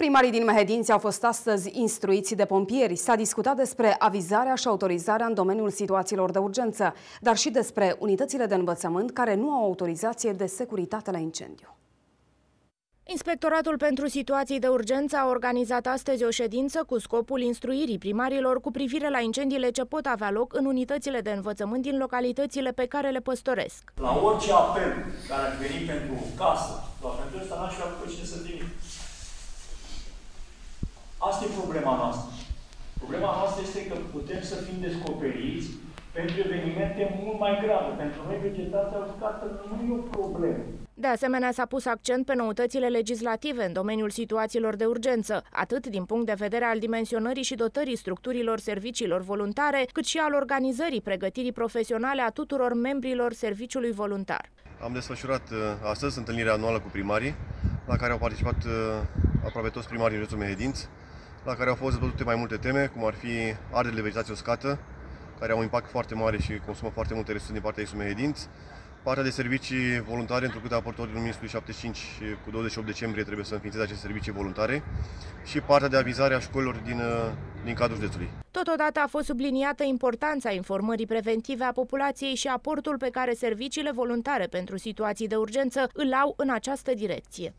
Primarii din Mehedinți au fost astăzi instruiți de pompieri. S-a discutat despre avizarea și autorizarea în domeniul situațiilor de urgență, dar și despre unitățile de învățământ care nu au autorizație de securitate la incendiu. Inspectoratul pentru situații de urgență a organizat astăzi o ședință cu scopul instruirii primarilor cu privire la incendiile ce pot avea loc în unitățile de învățământ din localitățile pe care le păstoresc. La orice apel care ar veni pentru casă, doar pentru ăsta n-aș fi avut cine să vine. Asta e problema noastră. Problema noastră este că putem să fim descoperiți pentru evenimente mult mai grave. Pentru noi vegetația uscată nu e o problemă. De asemenea, s-a pus accent pe noutățile legislative în domeniul situațiilor de urgență, atât din punct de vedere al dimensionării și dotării structurilor serviciilor voluntare, cât și al organizării pregătirii profesionale a tuturor membrilor serviciului voluntar. Am desfășurat uh, astăzi întâlnirea anuală cu primarii, la care au participat uh, aproape toți primarii din județul Mehedinți, la care au fost dezbătute mai multe teme, cum ar fi arderile de vegetație uscată, care au un impact foarte mare și consumă foarte multe resurse din partea Isumei Hedinți, partea de servicii voluntare, întrucât aportorul ministrului 75 și cu 28 decembrie trebuie să înființeze aceste servicii voluntare și partea de avizare a școlilor din, uh, din cadrul județului. Totodată a fost subliniată importanța informării preventive a populației și aportul pe care serviciile voluntare pentru situații de urgență îl au în această direcție.